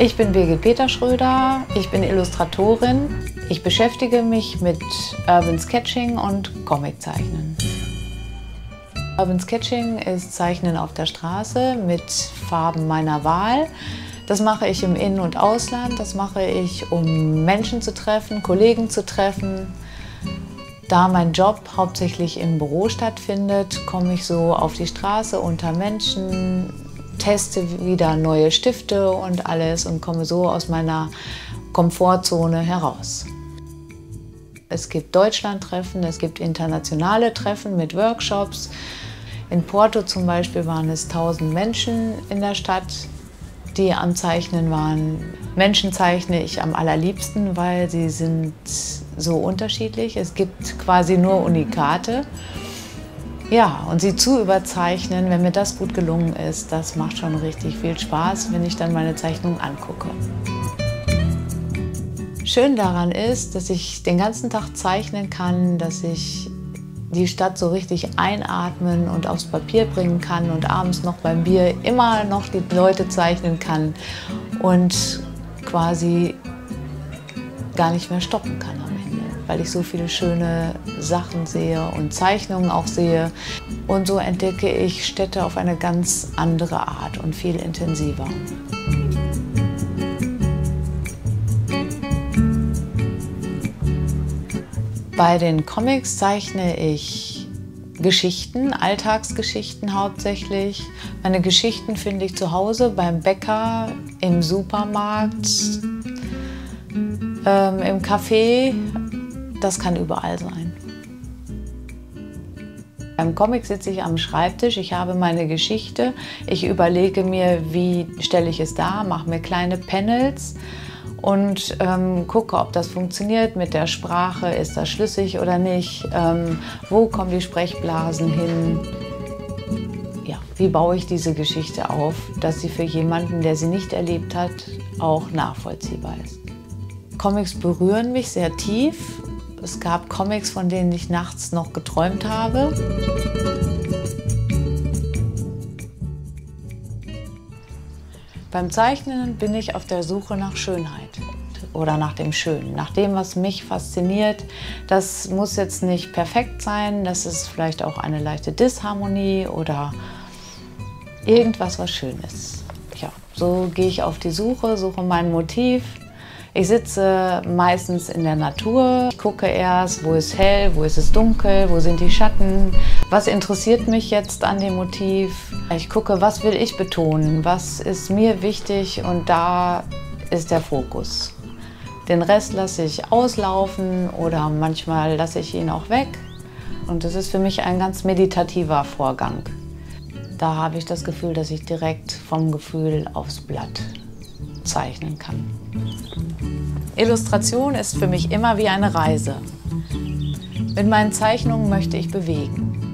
Ich bin Birgit Peter Schröder, ich bin Illustratorin. Ich beschäftige mich mit Urban Sketching und Comiczeichnen. Urban Sketching ist Zeichnen auf der Straße mit Farben meiner Wahl. Das mache ich im In- und Ausland, das mache ich, um Menschen zu treffen, Kollegen zu treffen. Da mein Job hauptsächlich im Büro stattfindet, komme ich so auf die Straße unter Menschen, teste wieder neue Stifte und alles und komme so aus meiner Komfortzone heraus. Es gibt Deutschlandtreffen, es gibt internationale Treffen mit Workshops. In Porto zum Beispiel waren es 1000 Menschen in der Stadt, die am Zeichnen waren. Menschen zeichne ich am allerliebsten, weil sie sind so unterschiedlich. Es gibt quasi nur Unikate. Ja, und sie zu überzeichnen, wenn mir das gut gelungen ist, das macht schon richtig viel Spaß, wenn ich dann meine Zeichnung angucke. Schön daran ist, dass ich den ganzen Tag zeichnen kann, dass ich die Stadt so richtig einatmen und aufs Papier bringen kann und abends noch beim Bier immer noch die Leute zeichnen kann und quasi gar nicht mehr stoppen kann weil ich so viele schöne Sachen sehe und Zeichnungen auch sehe. Und so entdecke ich Städte auf eine ganz andere Art und viel intensiver. Bei den Comics zeichne ich Geschichten, Alltagsgeschichten hauptsächlich. Meine Geschichten finde ich zu Hause beim Bäcker, im Supermarkt, ähm, im Café, das kann überall sein. Beim Comic sitze ich am Schreibtisch, ich habe meine Geschichte, ich überlege mir, wie stelle ich es dar, mache mir kleine Panels und ähm, gucke, ob das funktioniert mit der Sprache, ist das schlüssig oder nicht, ähm, wo kommen die Sprechblasen hin, ja, wie baue ich diese Geschichte auf, dass sie für jemanden, der sie nicht erlebt hat, auch nachvollziehbar ist. Comics berühren mich sehr tief es gab Comics, von denen ich nachts noch geträumt habe. Beim Zeichnen bin ich auf der Suche nach Schönheit oder nach dem Schönen, nach dem, was mich fasziniert. Das muss jetzt nicht perfekt sein, das ist vielleicht auch eine leichte Disharmonie oder irgendwas, was schön ist. Ja, so gehe ich auf die Suche, suche mein Motiv, ich sitze meistens in der Natur. Ich gucke erst, wo ist hell, wo ist es dunkel, wo sind die Schatten. Was interessiert mich jetzt an dem Motiv? Ich gucke, was will ich betonen, was ist mir wichtig und da ist der Fokus. Den Rest lasse ich auslaufen oder manchmal lasse ich ihn auch weg. Und das ist für mich ein ganz meditativer Vorgang. Da habe ich das Gefühl, dass ich direkt vom Gefühl aufs Blatt zeichnen kann. Illustration ist für mich immer wie eine Reise. Mit meinen Zeichnungen möchte ich bewegen.